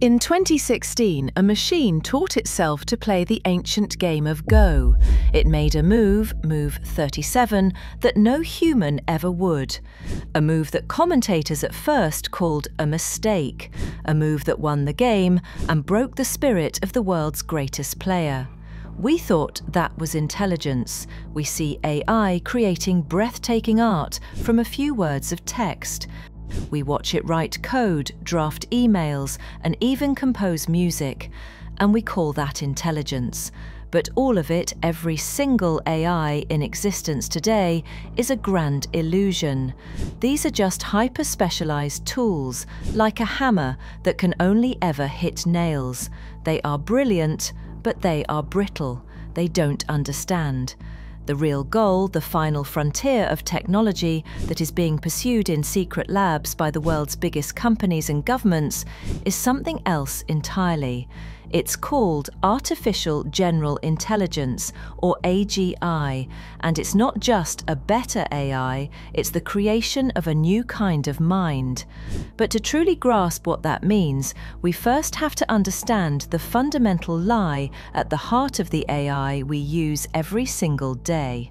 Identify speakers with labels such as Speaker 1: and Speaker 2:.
Speaker 1: In 2016, a machine taught itself to play the ancient game of Go. It made a move, move 37, that no human ever would. A move that commentators at first called a mistake. A move that won the game and broke the spirit of the world's greatest player. We thought that was intelligence. We see AI creating breathtaking art from a few words of text, we watch it write code, draft emails, and even compose music. And we call that intelligence. But all of it, every single AI in existence today, is a grand illusion. These are just hyper specialized tools, like a hammer that can only ever hit nails. They are brilliant, but they are brittle. They don't understand. The real goal, the final frontier of technology that is being pursued in secret labs by the world's biggest companies and governments, is something else entirely. It's called Artificial General Intelligence, or AGI, and it's not just a better AI, it's the creation of a new kind of mind. But to truly grasp what that means, we first have to understand the fundamental lie at the heart of the AI we use every single day.